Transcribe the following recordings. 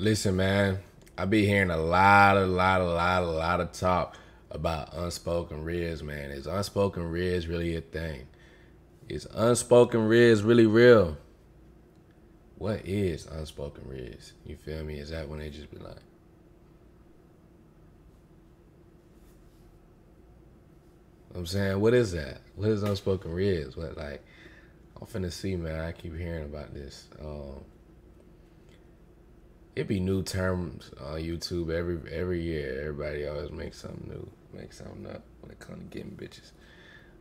Listen, man, I be hearing a lot, a lot, a lot, a lot of talk about unspoken rizz, man. Is unspoken rizz really a thing? Is unspoken rizz really real? What is unspoken rizz? You feel me? Is that when they just be like, I'm saying, what is that? What is unspoken rizz? What like? I'm finna see, man. I keep hearing about this. Um, it be new terms on YouTube every every year. Everybody always makes something new, make something up when it comes to getting bitches.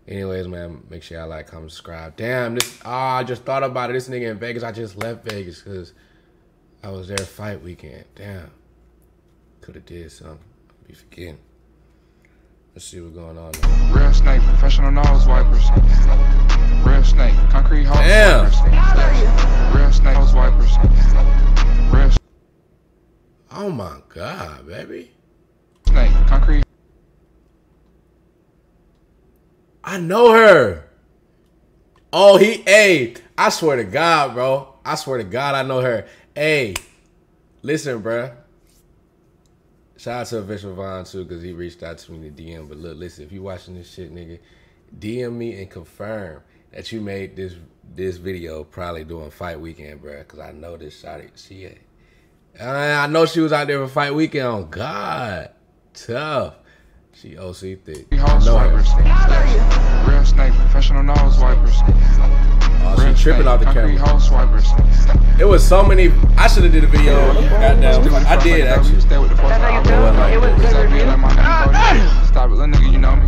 Anyways, man, make sure y'all like, comment, subscribe. Damn, this oh, I just thought about it. This nigga in Vegas. I just left Vegas because I was there fight weekend. Damn, could have did something. Be forgetting. Let's see what's going on. Now. Real snake, professional nose wipers. Real snake, concrete hose Damn. wipers. Real snake hose wipers. Oh my god, baby. snake, concrete I know her. Oh, he, hey, I swear to God, bro. I swear to God, I know her. Hey, listen, bruh. Shout out to Official Vaughn too, because he reached out to me to DM. But look, listen, if you watching this shit, nigga, DM me and confirm that you made this this video probably doing fight weekend, bruh. Because I know this shot. She, I I know she was out there for fight weekend. Oh God, tough. She OC thick. I hose know Real snake, professional nose wipers. Oh, Real she tripping snake, off the concrete camera. hose wipers. It was so many. I should have did a video. Goddamn, I did actually. Stay with the force. That's how you I feel? don't It was good Stop being review? like my nigga, Cody. Ah, ah. Stop it, little nigga, you know me.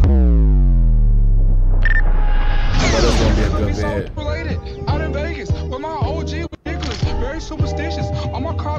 But it's gonna be a good We so vid. related. Out in Vegas with my OG ridiculous. Very superstitious.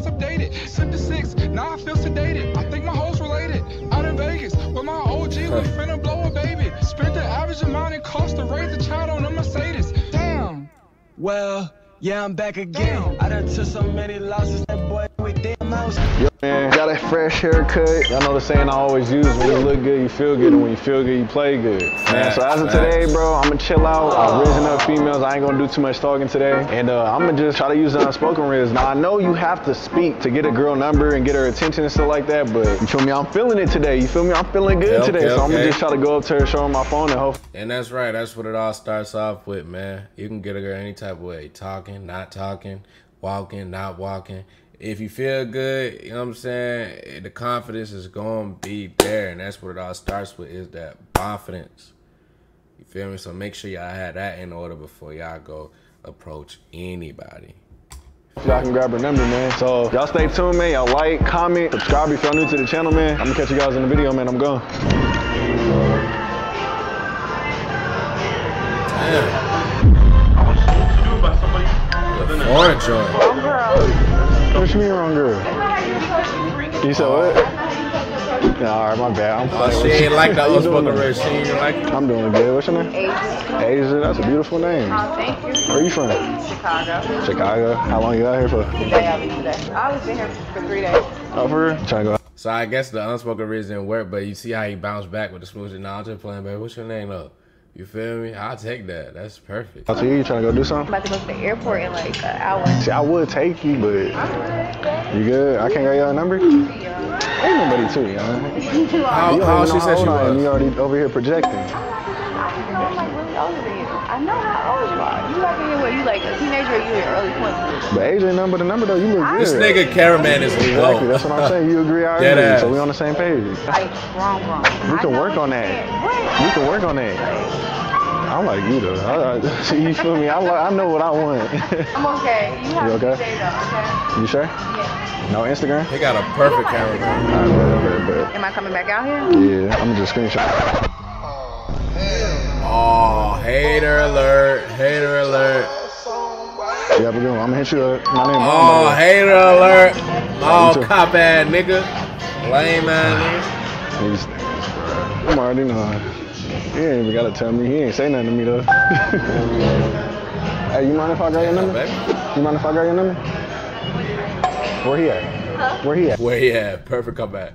All updated. Sip to six. Now I feel sedated. I think my hoes related. Out in Vegas with my OG. We finna blow a baby. Spent the average amount it cost to raise a child on a Mercedes. Damn. Well, yeah, I'm back again. I done took so many losses, that boy with damn mouse. Yo, man, got a fresh haircut. Y'all know the saying I always use: when you look good, you feel good, and when you feel good, you play good. Man, so as of today, bro, I'ma chill out. I'm raising up females. I ain't gonna do too much talking today, and uh, I'm gonna just try to use the unspoken rizz. Now I know you have to speak to get a girl number and get her attention and stuff like that, but you feel me? I'm feeling it today. You feel me? I'm feeling good today, so I'm gonna okay. just try to go up to her, show her my phone, and hope. And that's right. That's what it all starts off with, man. You can get a girl any type of way. Talking, not talking, walking, not walking. If you feel good, you know what I'm saying? Eh, the confidence is going to be there. And that's what it all starts with is that confidence. You feel me? So make sure y'all have that in order before y'all go approach anybody. Y'all can grab her number, man. So y'all stay tuned, man. Y'all like, comment, subscribe if y'all new to the channel, man. I'm gonna catch you guys in the video, man. I'm gone. Orange joint. What you mean wrong girl? You said what? Nah, all right, my bad. I'm Oh, playing she ain't like the How you doing, unspoken though? red. She ain't like it. I'm doing good. What's your name? Asian. Asia. That's a beautiful name. Oh, thank you. Where are you from? Chicago. Chicago. How long you out here for? Today I'll be today. I was been here for three days. Oh, for real? Trying to go. So I guess the unspoken reason didn't work, but you see how he bounced back with the smooth. Nah, I'm just playing, baby. What's your name, though? You feel me? I'll take that. That's perfect. Out to you. You trying to go do something? I'm about to go to the airport in like an hour. See, I would take you, but you good? I can't get your number. Ain't nobody too young. How, You how don't she know said she how old I am. You already over here projecting. I'm like really older than you. I know how old you are. You like in here what you like a teenager or you in early 20s? But AJ number the number though, you look good. This nigga cameraman is Exactly, that's what I'm saying. You agree, I Dead agree. ass. So we on the same page. Like wrong, wrong. We can work on that. said. What? We can work on that. I like you though. I, I, see, you feel me? I, like, I know what I want. I'm okay. You have You okay? stay though, okay? you sure? Yeah. No Instagram? He got a perfect cameraman. Alright, bet, bet, Am I coming back out here? Yeah, I'm gonna just screenshot. Oh, hater alert. Hater alert. Yeah, but good one. I'm gonna hit you up. My name Oh, Mom, hater alert. you Oh, cop ass nigga. Lame ass These niggas. I'm already knowing. He ain't even gotta tell me. He ain't say nothing to me though. hey, you mind if I got your nigga. number? Baby. You mind if I got your number? Where he at? Where he at? Where he at? Perfect comeback.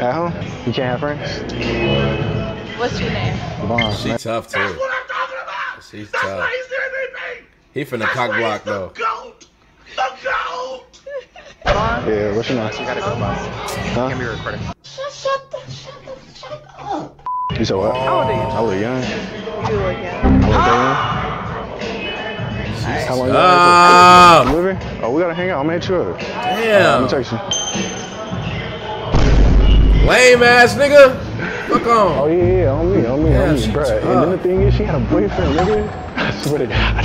At home? You can't have friends? What's your name? Vaughn. She tough too. what I'm talking about. She's That's tough. why he's there, baby. He finna That's cock block the though. goat. The goat. Yeah, what's your name? You gotta go, boss. Huh? Can't be recording. Shut, shut the, shut the, shut up. You said what? How old are you? I look young. You look young. I look young. How long you Ah. been living? Oh, we gotta hang out. I'm at you. Let Damn. me text you. Lame ass nigga. Fuck Oh yeah, yeah, on me, on me, Yeah, on me, she's bruh. And then the thing is, she had a boyfriend, nigga. I swear to God.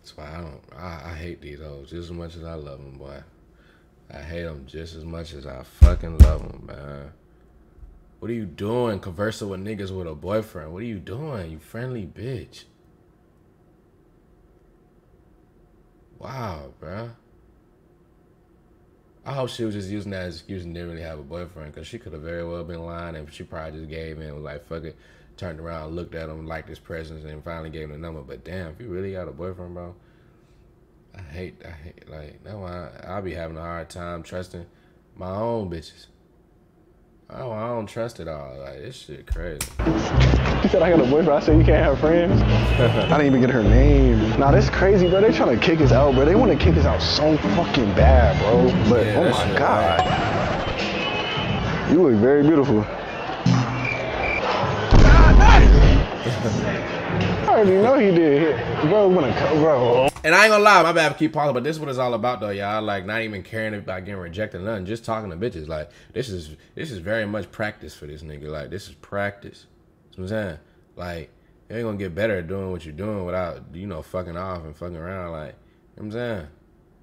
That's why I don't. I, I hate these hoes just as much as I love them, boy. I hate them just as much as I fucking love them, man. What are you doing conversing with niggas with a boyfriend? What are you doing, you friendly bitch? Wow, bruh. I hope she was just using that excuse and didn't really have a boyfriend because she could have very well been lying and she probably just gave in and was like, fuck it. Turned around, looked at him, liked his presence, and finally gave him the number. But damn, if you really got a boyfriend, bro, I hate, I hate, like, why I, I'll be having a hard time trusting my own bitches. I don't trust it all. Like, this shit crazy. She said I got a boyfriend. I said you can't have friends. I didn't even get her name. Nah, that's crazy, bro. They trying to kick us out, bro. They want to kick us out so fucking bad, bro. But Yeah, oh my god, you look very beautiful. I already know he did, bro. When a bro. And I ain't gonna lie, my bad keep pausing, but this is what it's all about though, y'all. Like not even caring about getting rejected, or nothing. Just talking to bitches. Like this is this is very much practice for this nigga. Like this is practice. What I'm saying. Like you ain't gonna get better at doing what you're doing without you know fucking off and fucking around. Like you know what I'm saying.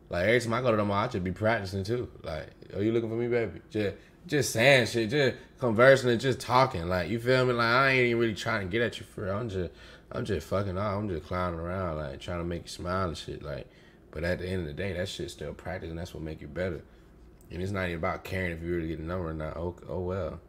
Like every time I go to the mall, I should be practicing too. Like, are you looking for me, baby? Just just saying shit, just conversing and just talking. Like you feel me? Like I ain't even really trying to get at you for real. I'm just I'm just fucking off. I'm just clowning around, like trying to make you smile and shit. Like, but at the end of the day, that shit's still practice, and that's what make you better. And it's not even about caring if you really get a number or not. Oh, oh well.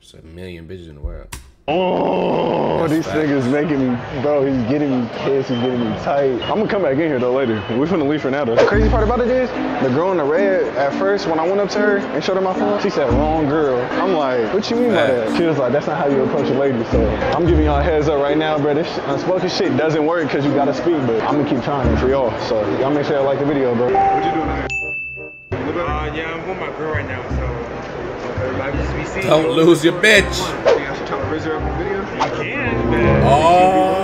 There's a million bitches in the world. Oh, That's these fact. niggas making me, bro. He's getting me pissed. He's getting me tight. I'm gonna come back in here though later. We finna leave for now though. The crazy part about it is, the girl in the red. At first, when I went up to her and showed her my phone, she said wrong girl. I'm like, what you mean by that? She was like, that's not how you approach a lady. So I'm giving y'all a heads up right now, bro. This sh- unspoken shit doesn't work because you gotta speak, but I'm gonna keep trying for y'all. So y'all make sure y'all like the video, bro. What you doing out? Uh, yeah, I'm with my girl right now, so. Don't lose your bitch. You can. Oh.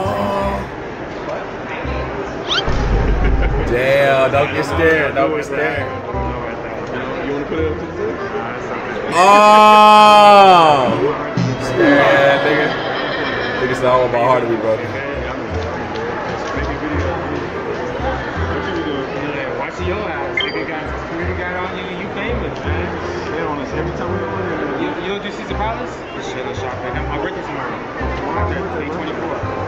Damn, don't get scared. Don't get scared. Oh. Scared, nigga. Nigga said want my heart to be broken. Every time we go in there. You, you don't do Caesar Palace? Shit, let's shop right now. My birthday tomorrow. Day 24.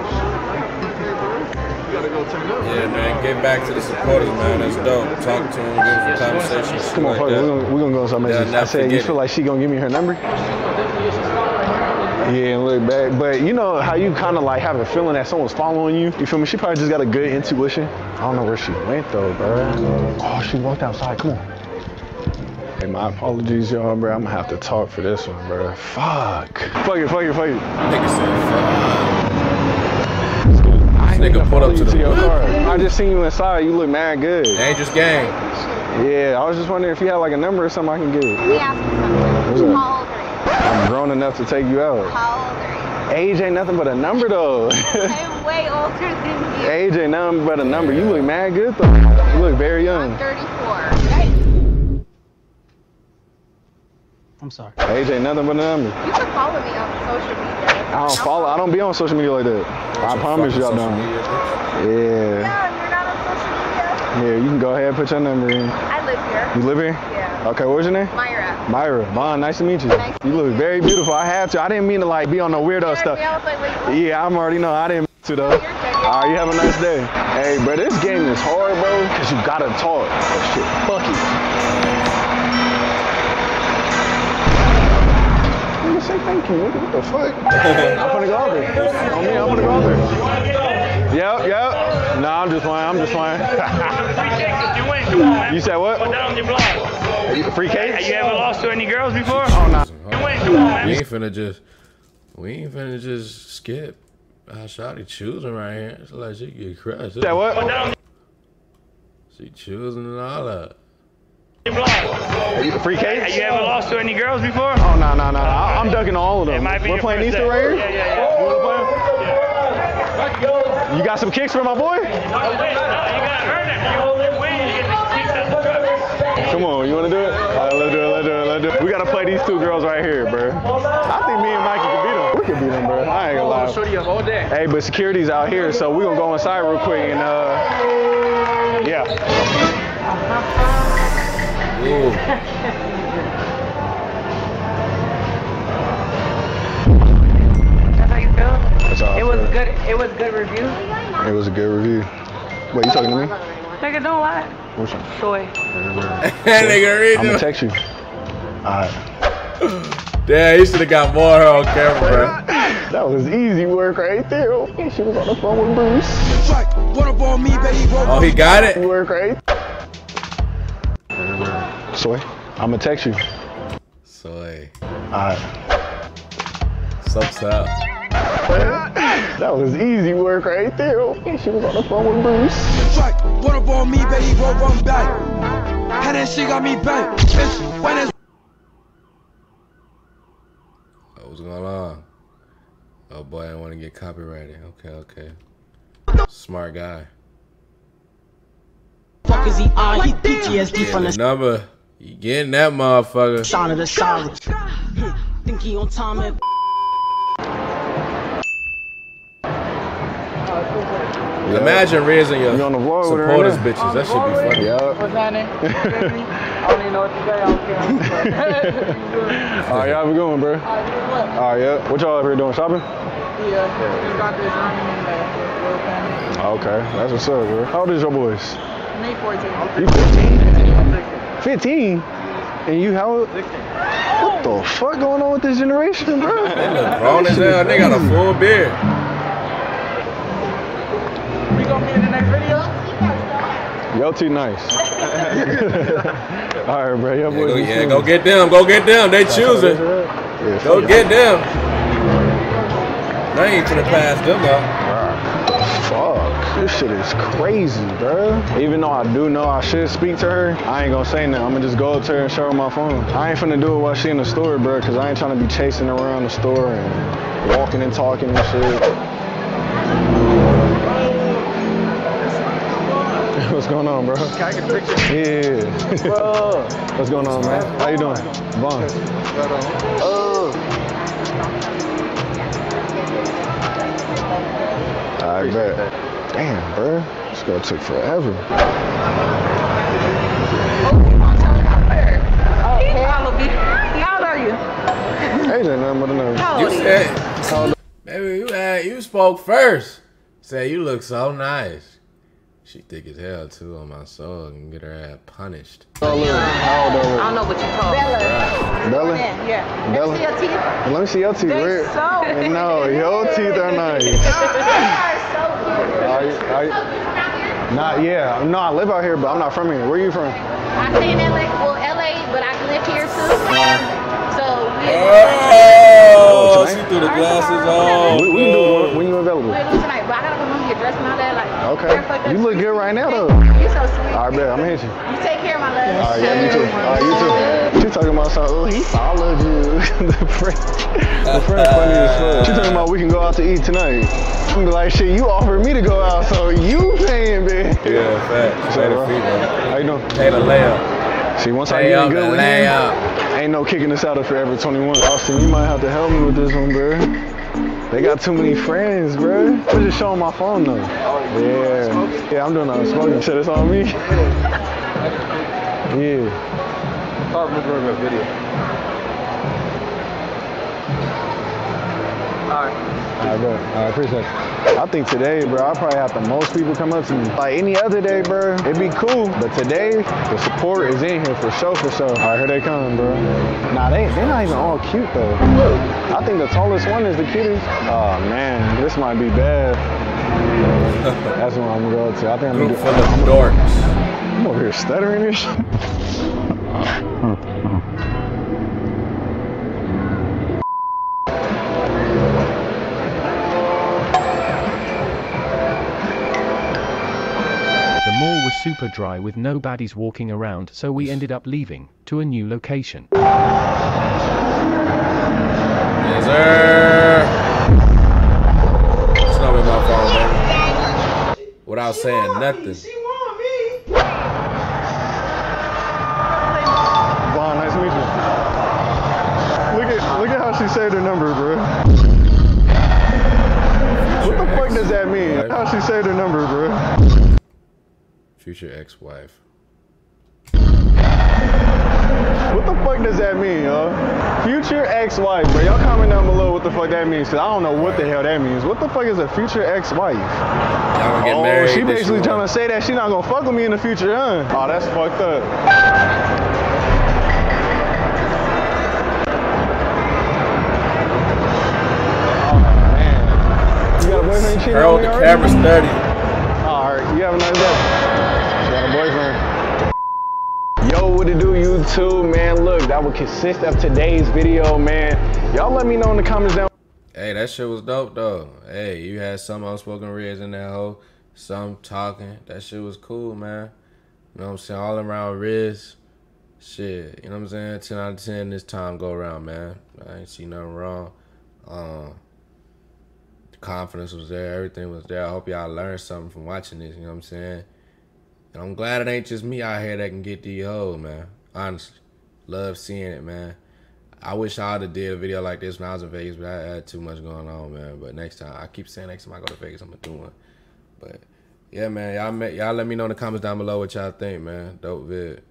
Yeah, man. Get back to the supporters, man. That's dope. Talk to them, give them some conversation. Come on, like fuck We're gonna, we gonna go on something. I never said, you feel it. like she gonna give me her number? Oh, yeah, and look back. But you know how you kind of like have a feeling that someone's following you? You feel me? She probably just got a good intuition. I don't know where she went though, bro. Oh, she walked outside. Come on. Hey, my apologies, y'all, bro. I'm gonna have to talk for this one, bro. Fuck. Fuck it, fuck it, fuck it. Nigga said, fuck. I ain't Nigga pulled up to you the to your car. I just seen you inside. You look mad good. Dangerous game. Yeah, I was just wondering if you had like a number or something I can get. Let me ask you something. How old are I'm grown enough to take you out. How old are you? Age ain't nothing but a number though. I'm way older than you. Age ain't nothing but a number. You look mad good though. You look very young. I'm 34. I'm sorry. Age ain't nothing but a number. You can follow me on social media. I don't follow. I don't be on social media like that. I promise you I Social don't. Yeah. Yeah, you're not on social media. Yeah, you can go ahead and put your number in. I live here. You live here? Yeah. Okay, what's your name? Myra. Myra. Vaughn, nice to meet you. Nice You look very beautiful. I had to. I didn't mean to like be on no weirdo Yeah, stuff. I was like, wait. Yeah, I'm already know. I didn't mean to though. You're. All right, you have a nice day. Hey, bro, this game is hard, bro, because you gotta talk. Oh, shit, fuck you. Say thank you, nigga. What the fuck? I'm gonna go there. On me, I'm gonna go there. Yep, yep. Nah, I'm just playing. I'm just playing. You win, come on, you said what? Put that on your blog. Free Have case? you ever lost to any girls before? Oh, nah. You win, come on, man. We ain't finna just, we ain't finna just skip. I shot choosing right here. It's like she get crushed. You said what? Put She choosing and all that. Free? Have you ever lost to any girls before? Oh no no no! I'm ducking all of them. We're playing Easter right here. Yeah, yeah, yeah. You play? You got some kicks for my boy? No, wait, no, you gotta earn it. You only win, you get the kicks out the truck. Come on, you wanna do it? All right, let's do it. Let's do it. Let's do it. We gotta play these two girls right here, bro. I think me and Mikey can beat them. We can beat them, bro. I ain't gonna lie. Hey, but security's out here, so we gonna go inside real quick and uh, yeah. Ooh. That's how you feel? That's all It was feel. good. It was good review. It was a good review. Wait, you talking to me? Nigga, don't lie. Which one? Soy. nigga reading. I'm gonna text you. Alright. Damn, he should have got more on camera, bro. That was easy work right there. Okay, she was on the phone with Bruce. Oh, he got it. Work right. Soy, I'm gonna text you. Soy. Alright. Subs up. That was easy work right there. Okay, she was on the phone with Bruce. Strike, what up on me, baby, roll run back. How that shit got me back. Bitch, when it's What was going on? Oh boy, I don't want to get copyrighted. Okay, okay. Smart guy. fuck is he on? He PTSD from The the number. You getting that motherfucker. sound of the silence. Think he on time and Imagine raising your You on the vlog supporters right now? bitches. That should be funny. Yup. What's happening? I don't even know what to say. I don't care. Alright, y'all be going, bro. Alright, yeah. What y'all up here doing? Shopping? Yeah, just got this ring in there. Little family. Okay, that's what's up, bro. How old is your boys? Me 14. You 15? 15? And you how old? What the fuck going on with this generation, bro? They look grown as hell. They got a full beard. We gonna be in the next video? Yo, T nice. Alright, bro. Your Yeah, boys. go, yeah, go get them. Go get them. They choosing. Yeah, Go get them. They ain't finna pass them up. This shit is crazy, bro. Even though I do know I should speak to her, I ain't gonna say nothing. I'm gonna just go up to her and show her my phone. I ain't finna do it while she in the store, bro, cause I ain't trying to be chasing around the store and walking and talking and shit. What's going on, bro? Can I get a picture? Yeah. Bro. What's going on, man? How you doing? Vaughn. Oh. I bet. Damn, bro. This girl took forever. Hey, I'ma be. How old are you? Ain't that nothing but a number. How You you? said, baby, you had, you spoke first. Say you look so nice. She thick as hell too on my soul and get her ass punished. How old are you? I don't know what you call Bella. you? Bella? Yeah. Bella? See your teeth? Let me see your teeth. They so No, your teeth are nice. They are so cute. Are you, are you, not, yeah. No, I live out here, but I'm not from here. Where are you from? I stay in LA, well, LA, but I live here too. So we Oh, oh tonight? she threw the glasses uh, on. We, we can do it when, when you available. we're doing tonight, but I gotta remember your dress and all that. Like, Okay. You look good right now, though. You so sweet. All right, bet. I'm gonna hit you. You take care, of my love. All right, yeah, you too. All right, you too. She talking about something. Oh, he followed you. the friend, the friend funny as fuck. She talking about we can go out to eat tonight. I'm be like, shit, you offered me to go out, so you paying, bitch. Yeah, fat. Pay the fee, man. How you doing? Pay the layup. See, once I get good the with him, ain't no kicking us out of Forever 21. Austin, you might have to help me with this one, bro. They got too many friends, bro. I'm just showing my phone though. Yeah. Yeah, I'm doing all the smoking shit. It's on me. Yeah. Start recording a video. I bet. I appreciate it. I think today, bro, I probably have the most people come up to me. Like any other day, bro, it'd be cool. But today, the support is in here for sure, for sure. All right, here they come, bro. Nah, they they're not even all cute though. I think the tallest one is the cutest. Oh man, this might be bad. That's what I'm gonna go to. I think I'm gonna full do. of dorks. I'm over here stuttering and shit. Hmm. Was super dry with no baddies walking around, so we ended up leaving to a new location. Yes, sir. Snub in my phone, baby. Without saying nothing. Vaughn, nice to meet you. Look at look at how she saved her number, bro. What the fuck does that mean? How she saved her number, bro? Future ex-wife. What the fuck does that mean, yo? Future ex-wife, bro. Y'all comment down below what the fuck that means, cause I don't know what the hell that means. What the fuck is a future ex-wife? Y'all gonna get oh, married. she basically trying to say that she not gonna fuck with me in the future, huh? Oh, that's fucked up. Oh, man. You got a boyfriend cheating Her on with me the already? camera study. Alright, you have a nice day. You got a boyfriend. Yo, it do, YouTube, man? Look, that would consist of today's video, man. Y'all let me know in the comments down Hey, that shit was dope though. Hey, you had some unspoken reds in that hoe, some talking. That shit was cool, man. You know what I'm saying? All around Rizz. Shit, you know what I'm saying? 10 out of 10 this time go around, man. I ain't see nothing wrong. Um, the confidence was there, everything was there. I hope y'all learned something from watching this, you know what I'm saying? And I'm glad it ain't just me out here that can get these hoes, man. Honestly. Love seeing it, man. I wish I would have did a video like this when I was in Vegas, but I had too much going on, man. But next time, I keep saying next time I go to Vegas, I'm gonna do one. But yeah, man, y'all y'all let me know in the comments down below what y'all think, man. Dope vid.